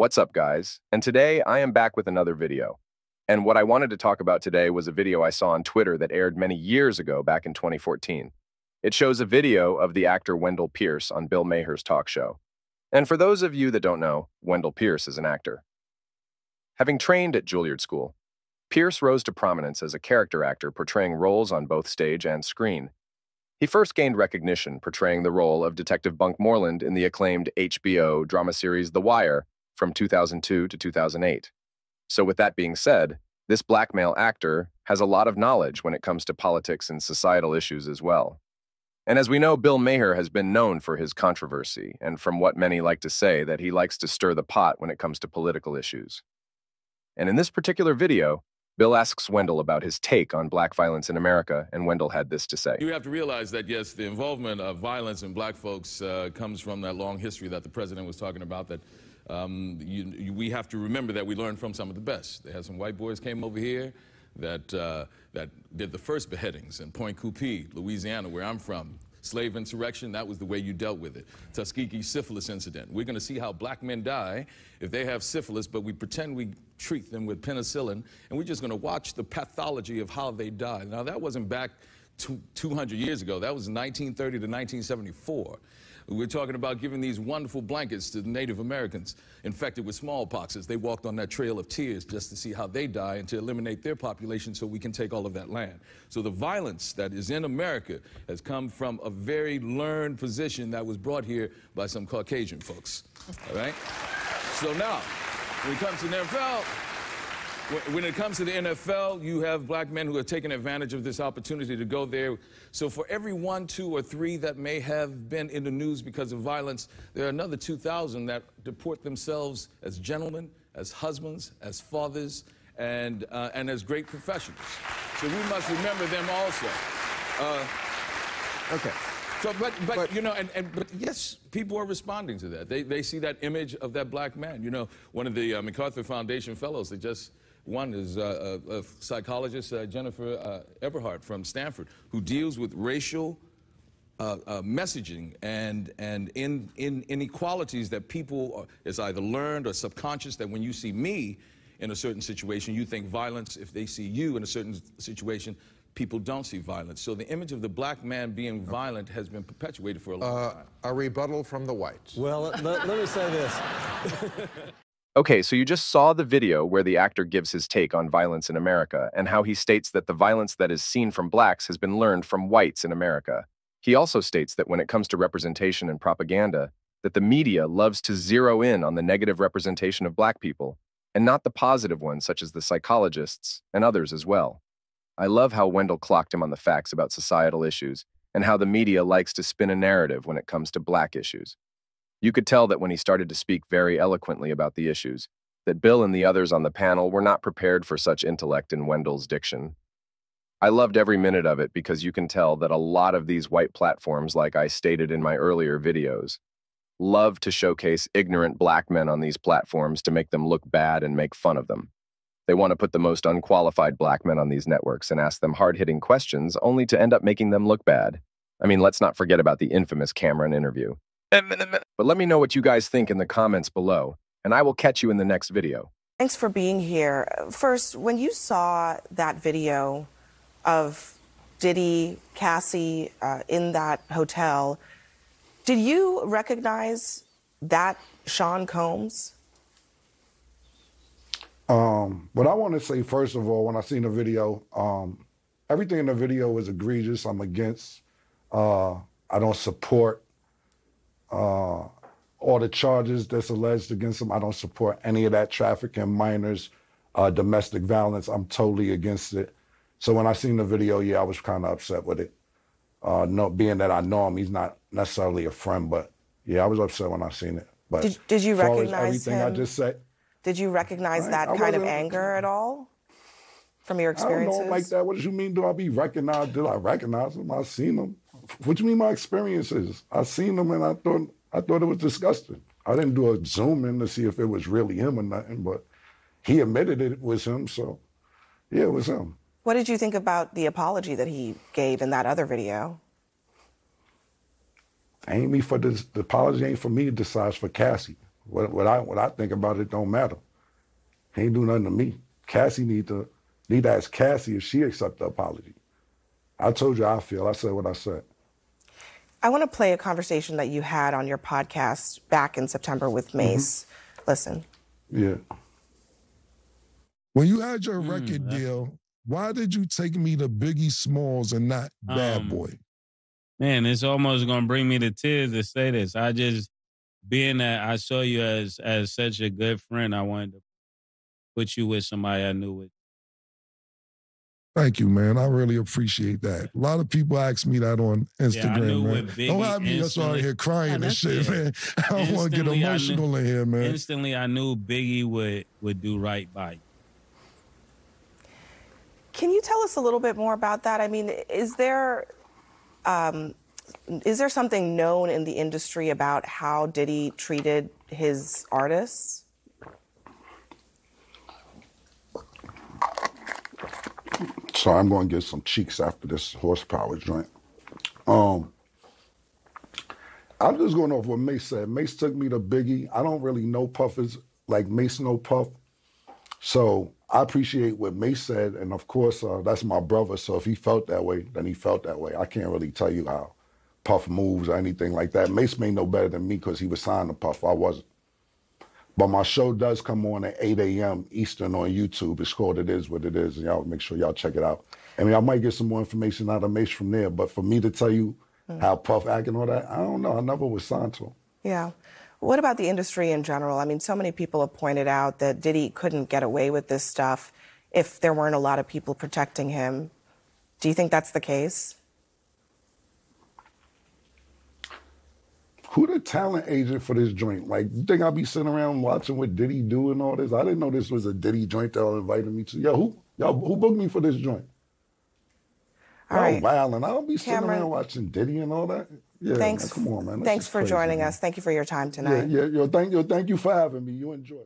What's up, guys? And today I am back with another video. And what I wanted to talk about today was a video I saw on Twitter that aired many years ago back in 2014. It shows a video of the actor Wendell Pierce on Bill Maher's talk show. And for those of you that don't know, Wendell Pierce is an actor. Having trained at Juilliard School, Pierce rose to prominence as a character actor portraying roles on both stage and screen. He first gained recognition portraying the role of Detective Bunk Moreland in the acclaimed HBO drama series The Wire from 2002 to 2008. So, with that being said, this black male actor has a lot of knowledge when it comes to politics and societal issues as well. And as we know, Bill Maher has been known for his controversy, and from what many like to say, that he likes to stir the pot when it comes to political issues. And in this particular video, Bill asks Wendell about his take on black violence in America, and Wendell had this to say. You have to realize that, yes, the involvement of violence in black folks uh, comes from that long history that the president was talking about, that um, you, you, we have to remember that we learned from some of the best. They had some white boys came over here that, uh, that did the first beheadings in Pointe Coupee, Louisiana, where I'm from slave insurrection, that was the way you dealt with it. Tuskegee syphilis incident. We're going to see how black men die if they have syphilis, but we pretend we treat them with penicillin, and we're just going to watch the pathology of how they die. Now, that wasn't back 200 years ago. That was 1930 to 1974. We're talking about giving these wonderful blankets to the Native Americans infected with smallpox as they walked on that trail of tears just to see how they die and to eliminate their population so we can take all of that land. So the violence that is in America has come from a very learned position that was brought here by some Caucasian folks. All right? So now, when it comes to the NFL, when it comes to the NFL, you have black men who have taken advantage of this opportunity to go there. So for every one, two, or three that may have been in the news because of violence, there are another 2,000 that deport themselves as gentlemen, as husbands, as fathers, and, uh, and as great professionals. So we must remember them also. Uh, okay. So, but, but, but, you know, and, and but yes, people are responding to that. They, they see that image of that black man. You know, one of the uh, MacArthur Foundation fellows, they just one is uh, a, a, psychologist, uh, Jennifer uh, Eberhardt from Stanford, who deals with racial uh, uh, messaging and, and in, in inequalities that people are, is either learned or subconscious that when you see me in a certain situation, you think violence. If they see you in a certain situation, people don't see violence. So the image of the black man being violent has been perpetuated for a long uh, time. A rebuttal from the whites. Well, let, let me say this. Okay, so you just saw the video where the actor gives his take on violence in America and how he states that the violence that is seen from blacks has been learned from whites in America. He also states that when it comes to representation and propaganda, that the media loves to zero in on the negative representation of black people and not the positive ones such as the psychologists and others as well. I love how Wendell clocked him on the facts about societal issues and how the media likes to spin a narrative when it comes to black issues. You could tell that when he started to speak very eloquently about the issues, that Bill and the others on the panel were not prepared for such intellect in Wendell's diction. I loved every minute of it because you can tell that a lot of these white platforms, like I stated in my earlier videos, love to showcase ignorant black men on these platforms to make them look bad and make fun of them. They want to put the most unqualified black men on these networks and ask them hard hitting questions only to end up making them look bad. I mean, let's not forget about the infamous Cameron interview. But let me know what you guys think in the comments below, and I will catch you in the next video. Thanks for being here. First, when you saw that video of Diddy, Cassie uh, in that hotel, did you recognize that Sean Combs? Um, what I want to say, first of all, when I seen the video, um, everything in the video is egregious. I'm against. Uh, I don't support uh, all the charges that's alleged against him. I don't support any of that trafficking, minors, uh, domestic violence. I'm totally against it. So when I seen the video, yeah, I was kind of upset with it. Uh, no, being that I know him, he's not necessarily a friend, but yeah, I was upset when I seen it. But did, did you recognize everything him? I just said? Did you recognize I, that I kind of anger at all from your experiences? I don't know like that. What do you mean? Do I be recognized? Did I recognize him? I seen him. What do you mean my experiences? I seen him and I thought I thought it was disgusting. I didn't do a zoom in to see if it was really him or nothing, but he admitted it was him, so yeah, it was him. What did you think about the apology that he gave in that other video? Ain't me for this. The apology ain't for me to decide. For Cassie. What, what I what I think about it don't matter. He ain't do nothing to me. Cassie need to need to ask Cassie if she accept the apology. I told you I feel. I said what I said. I want to play a conversation that you had on your podcast back in September with Mase. Listen. Yeah. When you had your record deal, why did you take me to Biggie Smalls and not Bad Um, Boy? Man, it's almost gonna bring me to tears to say this. I just being that I saw you as as such a good friend, I wanted to put you with somebody I knew with. Thank you, man. I really appreciate that. A lot of people ask me that on Instagram, knew man. with Biggie Don't have me just out here crying Yeah, and shit, it. man. I don't want to get Instantly, I knew- emotional in here, man. Instantly, I knew Biggie would would do right by you. Can you tell us a little bit more about that? I mean, is there um, is there something known in the industry about how Diddy treated his artists? So I'm going to get some cheeks after this horsepower joint. Um, I'm just going off what Mase said. Mase took me to Biggie. I don't really know Puffers like Mase no Puff. So I appreciate what Mase said. And of course, uh, that's my brother. So if he felt that way, then he felt that way. I can't really tell you how Puff moves or anything like that. Mase may know better than me because he was signed to Puff. I wasn't. But my show does come on at 8 a.m. Eastern on YouTube. It's called It Is What It Is. And y'all make sure y'all check it out. I mean, I might get some more information out of Mase from there. But for me to tell you mm. how Puff act and all that, I don't know. I never was signed to him. Yeah. What about the industry in general? I mean, so many people have pointed out that Diddy couldn't get away with this stuff if there weren't a lot of people protecting him. Do you think that's the case? Who the talent agent for this joint? Like, you think I'll be sitting around watching what Diddy do and all this? I didn't know this was a Diddy joint that y'all invited me to. Yo, who y'all who booked me for this joint? All Y'all right. wild, and I don't be sitting around watching Diddy and all that. Yeah, thanks. man, come on, man. This Thanks for crazy, joining man. us. Thank you for your time Yeah, tonight. yeah, yo, thank you, thank you for having me. You enjoy.